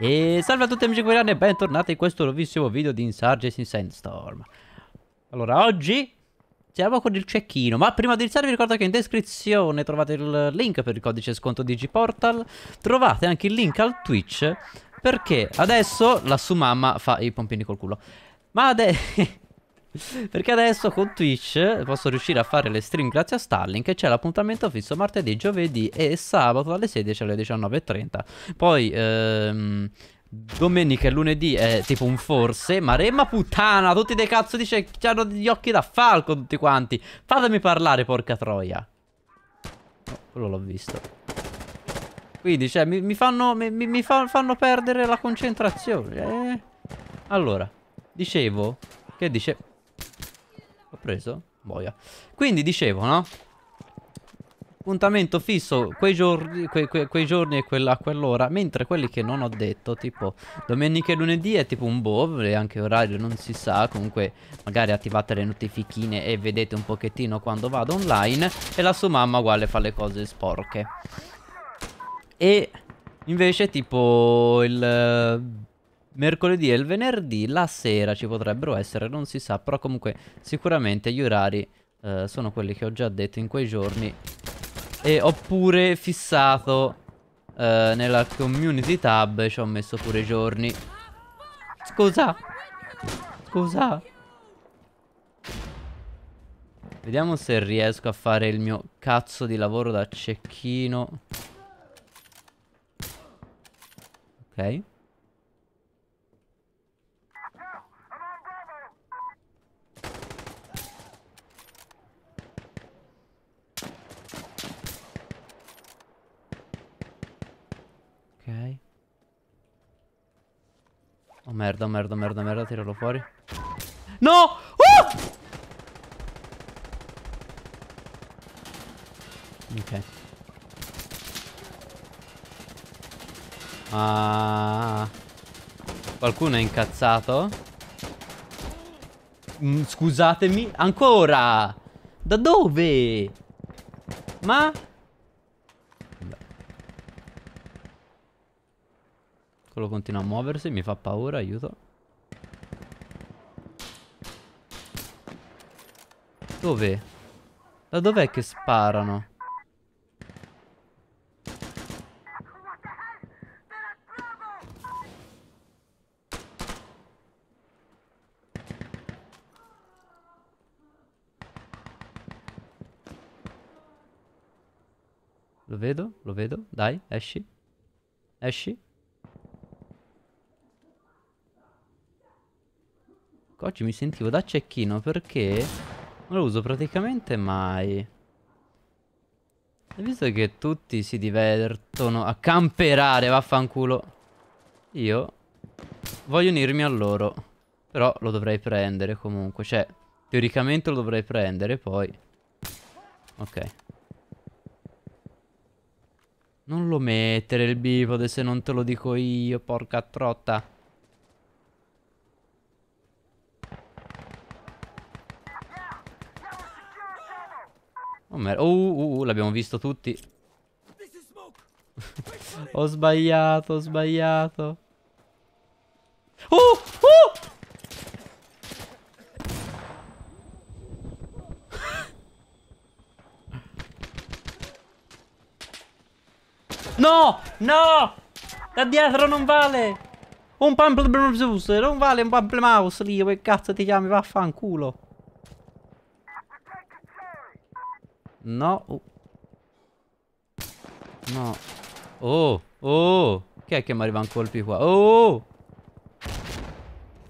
E salve a tutti amici coreani e bentornati in questo nuovissimo video di Insurgency Sandstorm. Allora, oggi siamo con il cecchino Ma prima di iniziare vi ricordo che in descrizione trovate il link per il codice sconto Digiportal Trovate anche il link al Twitch Perché adesso la sua mamma fa i pompini col culo. Ma adesso... Perché adesso con Twitch posso riuscire a fare le stream grazie a Starlink e c'è l'appuntamento fisso martedì, giovedì e sabato dalle 16 alle 19.30. Poi ehm, domenica e lunedì è tipo un forse, ma remma puttana, tutti dei cazzo dice che hanno gli occhi da falco tutti quanti. Fatemi parlare porca troia. Oh, quello l'ho visto. Quindi, cioè, mi, mi fanno, mi, mi fa, fanno perdere la concentrazione. Eh. Allora, dicevo, che dice... Ho preso? Boia. Quindi dicevo, no? Appuntamento fisso quei giorni, que, que, quei giorni e quella, quell'ora. Mentre quelli che non ho detto, tipo domenica e lunedì è tipo un boh, e anche orario non si sa. Comunque magari attivate le notifichine e vedete un pochettino quando vado online. E la sua mamma uguale fa le cose sporche. E invece tipo il mercoledì e il venerdì la sera ci potrebbero essere, non si sa, però comunque sicuramente gli orari eh, sono quelli che ho già detto in quei giorni. E ho pure fissato eh, nella community tab, ci ho messo pure i giorni. Scusa. Scusa. Vediamo se riesco a fare il mio cazzo di lavoro da cecchino. Ok. Oh merda, merda, merda, merda, tiralo fuori. No! Oh! Ok. Ah. Qualcuno è incazzato? Mm, scusatemi. Ancora! Da dove? Ma... Quello continua a muoversi, mi fa paura, aiuto. Dove? Da dov'è che sparano? Lo vedo? Lo vedo? Dai, esci. Esci. Oggi mi sentivo da cecchino perché non lo uso praticamente mai. E visto che tutti si divertono a camperare, vaffanculo. Io voglio unirmi a loro. Però lo dovrei prendere comunque. Cioè, teoricamente lo dovrei prendere poi. Ok. Non lo mettere il bipode se non te lo dico io, porca trotta. Oh, uh, uh, uh, l'abbiamo visto tutti. ho sbagliato, ho sbagliato. Uh, uh! No! No! Da dietro non vale! Un pamplemousse, non vale un pamplemousse lì, che cazzo ti chiami? Vaffanculo. No. Oh. No. Oh. Oh. Che è che mi arrivano colpi qua? Oh.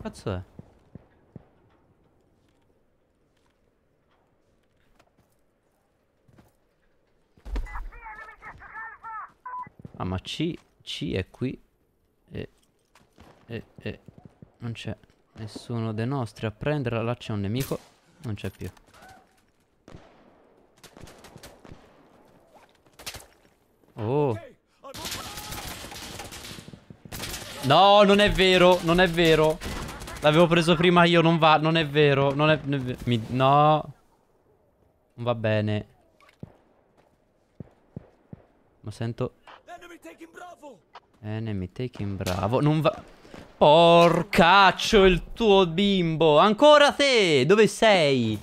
Cazzo è? Ah ma C, C è qui E E E Non c'è nessuno dei nostri a prenderla Là c'è un nemico Non c'è più Oh. No, non è vero, non è vero. L'avevo preso prima io, non va, non è vero, non è... Non è mi, no. Non va bene. Ma sento... Enemy taking bravo. Non va... Porcaccio il tuo bimbo. Ancora te. Dove sei?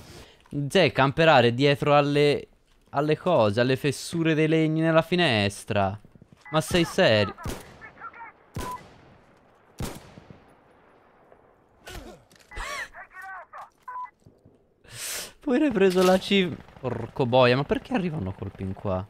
Zè, camperare dietro alle... Alle cose, alle fessure dei legni nella finestra. Ma sei serio? Poi hai preso la C... Porco boia, ma perché arrivano colpi in qua?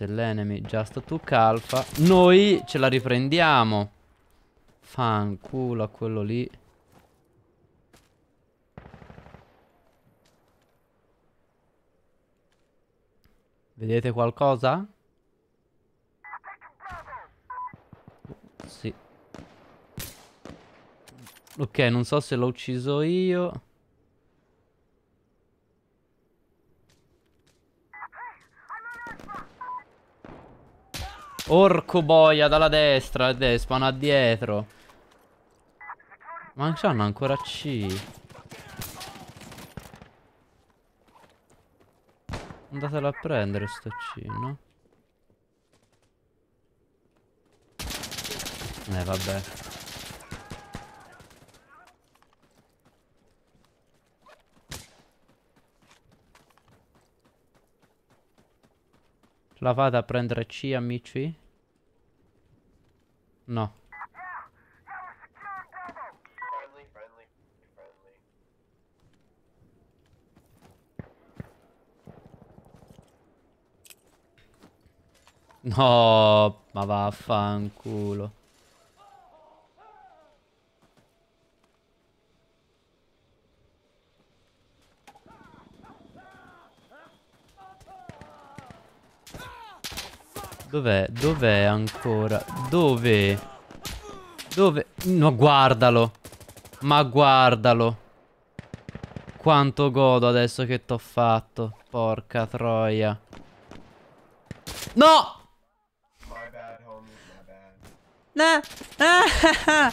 Se l'enemy just took alpha Noi ce la riprendiamo. Fanculo a quello lì. Vedete qualcosa? Sì. Ok, non so se l'ho ucciso io Orco boia dalla destra e spawna dietro. Ma c'hanno ancora C? Andatela a prendere sto C, no? Eh vabbè La vado a prendere C, amici? No. No, ma vaffanculo. Dov'è? Dov'è ancora? Dove? Dove? No, guardalo. Ma guardalo. Quanto godo adesso che t'ho fatto. Porca troia. No! My bad, homie. My bad.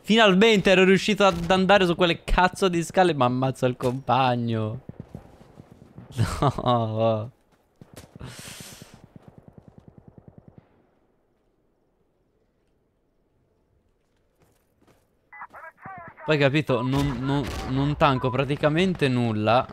Finalmente ero riuscito ad andare su quelle cazzo di scale ma ammazzo il compagno. No. Poi capito, non, non, non tanco praticamente nulla.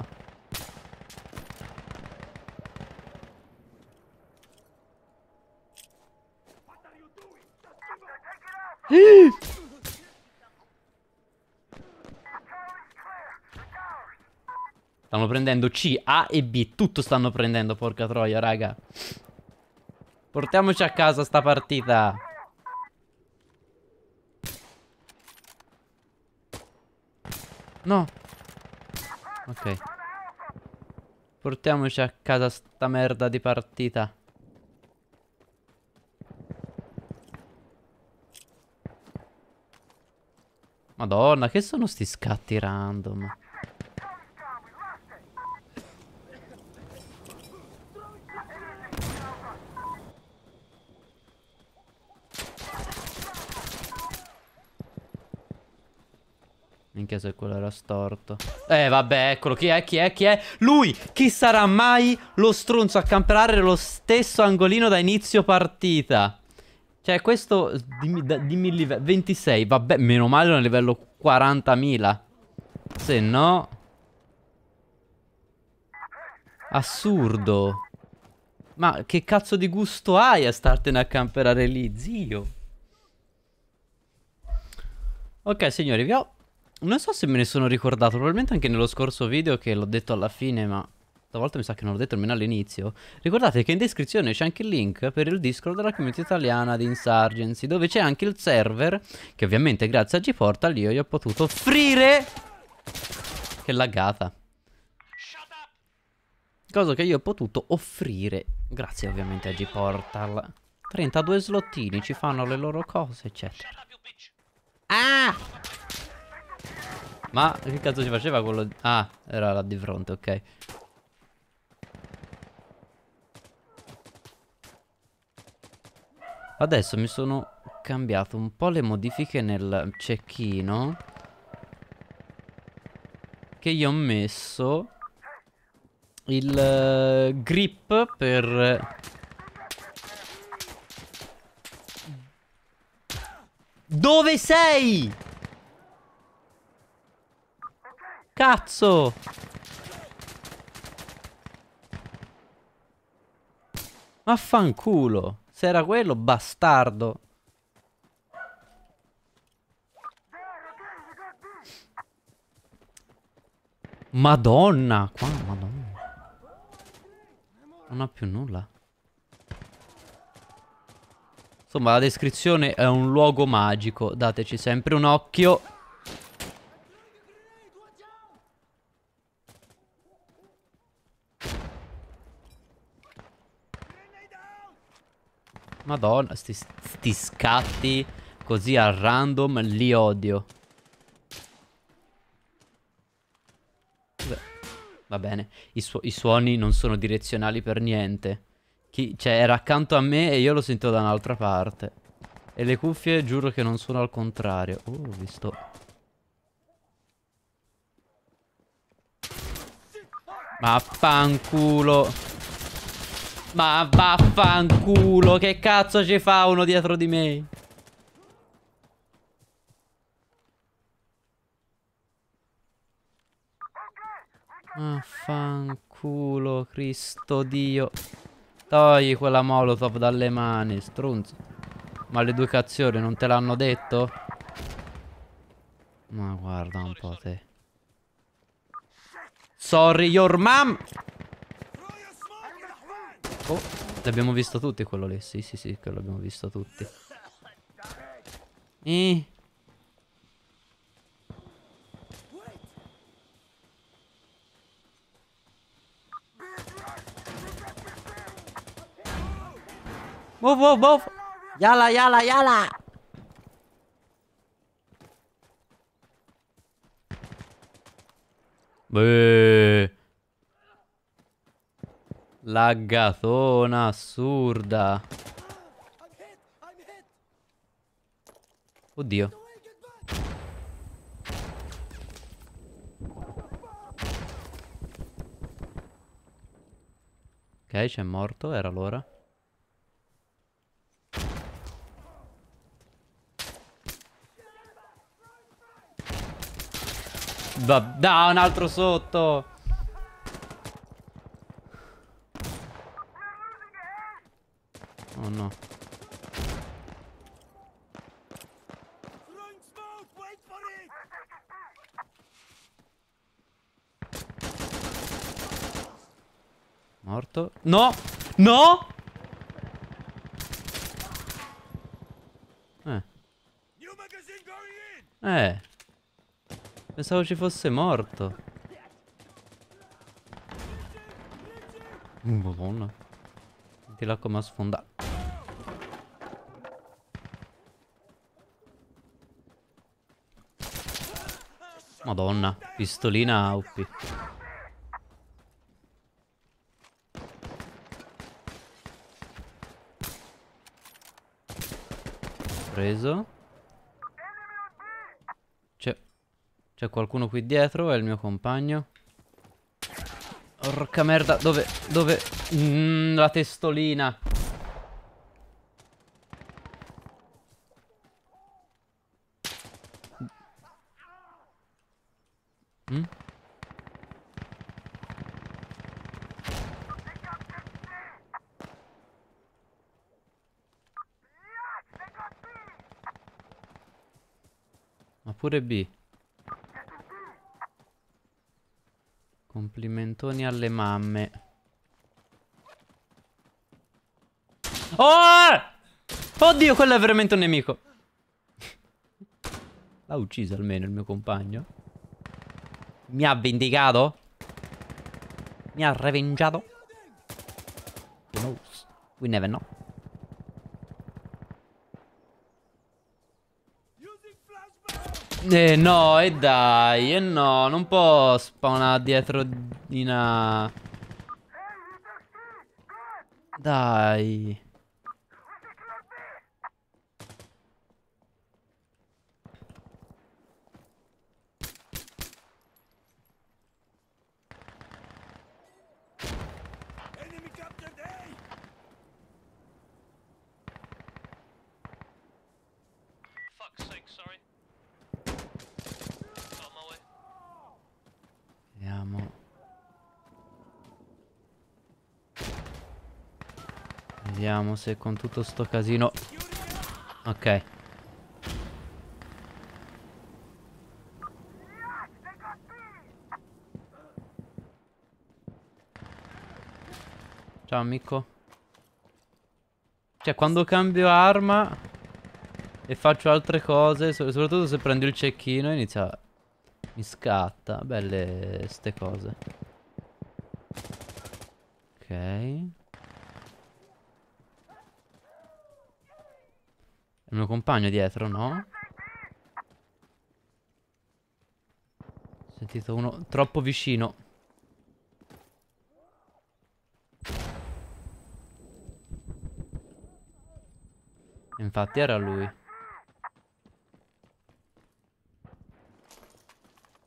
Stanno prendendo C, A e B. Tutto stanno prendendo, porca troia, raga. Portiamoci a casa sta partita. No. Ok. Portiamoci a casa sta merda di partita. Madonna, che sono sti scatti random? Minchia se quello era storto. Eh vabbè eccolo. Chi è? Chi è? Chi è? Lui! Chi sarà mai lo stronzo a camperare lo stesso angolino da inizio partita? Cioè questo dimmi, dimmi il livello 26 vabbè meno male è un livello 40.000 Se no Assurdo. Ma che cazzo di gusto hai a startene a camperare lì zio? Ok signori vi ho non so se me ne sono ricordato, probabilmente anche nello scorso video che l'ho detto alla fine, ma stavolta mi sa che non l'ho detto nemmeno all'inizio. Ricordate che in descrizione c'è anche il link per il Discord della community italiana di Insurgency, dove c'è anche il server, che ovviamente grazie a Gportal io gli ho potuto offrire... Che laggata. Cosa che io ho potuto offrire, grazie ovviamente a Gportal. 32 slottini, ci fanno le loro cose, eccetera. Ah! Ma che cazzo ci faceva quello? Ah, era là di fronte, ok. Adesso mi sono cambiato un po' le modifiche nel cecchino. Che io ho messo il uh, grip per... Dove sei? Cazzo! Vaffanculo. Se era quello, bastardo. Madonna. Qua, madonna. Non ha più nulla. Insomma, la descrizione è un luogo magico. Dateci sempre un occhio. Madonna, sti, sti scatti così a random li odio. Va bene, I, su i, suoni non sono direzionali per niente. Chi cioè, era accanto a me e io lo sento da un'altra parte. E le cuffie giuro che non sono al contrario. Oh, ho visto... Ma fanculo. Ma vaffanculo, che cazzo ci fa uno dietro di me? Vaffanculo, Cristo Dio. Togli quella molotov dalle mani, strunzo. Maleducazione, non te l'hanno detto? Ma guarda un po' te. Sorry, your mom! Oh, l'abbiamo visto tutti quello lì. Sì, sì, sì, quello l'abbiamo visto tutti. Eh. Move, move, move. Yala, yala, yala. Beh. Laggatona assurda. Oddio. Ok, c'è morto, era l'ora. Da, un altro sotto. No. Morto. No! No! Eh. Eh. Pensavo ci fosse morto. Madonna. Senti là come ha sfondato. Madonna, pistolina UP. Preso. C'è... Qualcuno qui dietro, è il mio compagno. Porca merda, dove... Dove... Mm, la testolina. Mm? Pure B. Complimentoni alle mamme. Oh! Oddio, quello è veramente un nemico. L'ha ucciso almeno il mio compagno. Mi ha vendicato? Mi ha revengiato? Who knows? We never know. Eh no, e dai, e no, non può spawnare dietro di una... Dai. Vediamo se con tutto sto casino... Ok. Ciao amico. Cioè quando cambio arma e faccio altre cose, soprattutto se prendo il cecchino inizia... Mi scatta. Belle ste cose. Ok. Il mio compagno dietro, no? Ho sentito uno troppo vicino. Infatti era lui.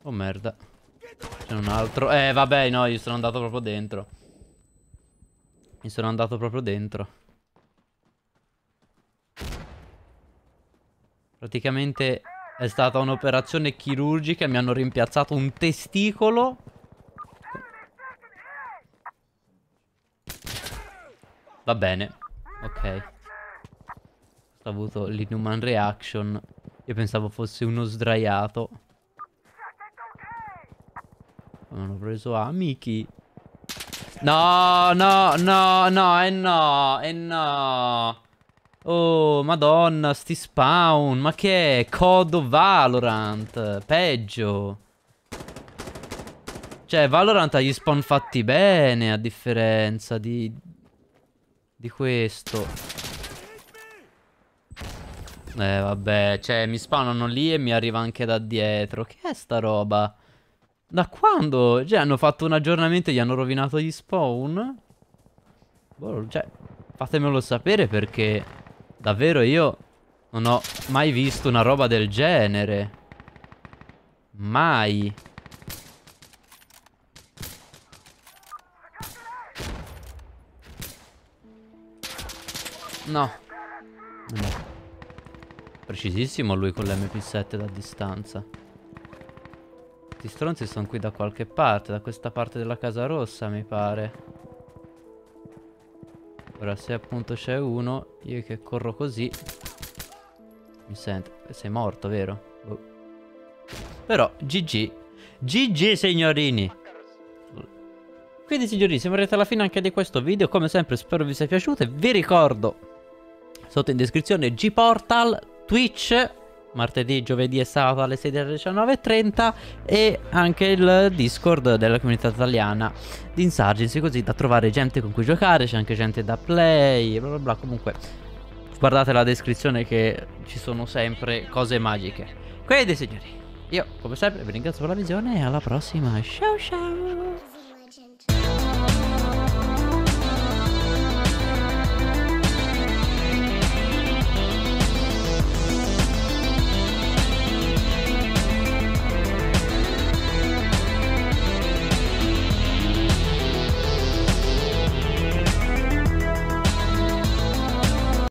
Oh merda. C'è un altro. Eh vabbè no, io sono andato proprio dentro. Mi sono andato proprio dentro. Praticamente è stata un'operazione chirurgica. Mi hanno rimpiazzato un testicolo. Va bene. Ok ha avuto l'inhuman reaction. Io pensavo fosse uno sdraiato. Mi hanno preso amici. No, no, no, no, e no, e no. Oh, madonna, sti spawn. Ma che è? Codo Valorant. Peggio. Cioè, Valorant ha gli spawn fatti bene, a differenza di... Di questo. Eh vabbè, cioè mi spawnano lì e mi arriva anche da dietro. Che è sta roba? Da quando? Cioè hanno fatto un aggiornamento e gli hanno rovinato gli spawn? Boh, cioè, fatemelo sapere perché davvero io non ho mai visto una roba del genere. Mai. No. Precisissimo lui con l'MP7 da distanza. Questi stronzi sono qui da qualche parte, da questa parte della casa rossa mi pare. Ora se appunto c'è uno, io che corro così... Mi sento... Sei morto, vero? Oh. Però, GG. GG signorini. Quindi signorini, siamo arrivati alla fine anche di questo video. Come sempre spero vi sia piaciuto e vi ricordo sotto in descrizione G-Portal Twitch martedì, giovedì e sabato alle 16 alle 19.30 e anche il Discord della comunità italiana di Insurgency così da trovare gente con cui giocare, c'è anche gente da play, bla bla bla, comunque guardate la descrizione che ci sono sempre cose magiche. Quindi signori, io come sempre vi ringrazio per la visione e alla prossima, ciao ciao!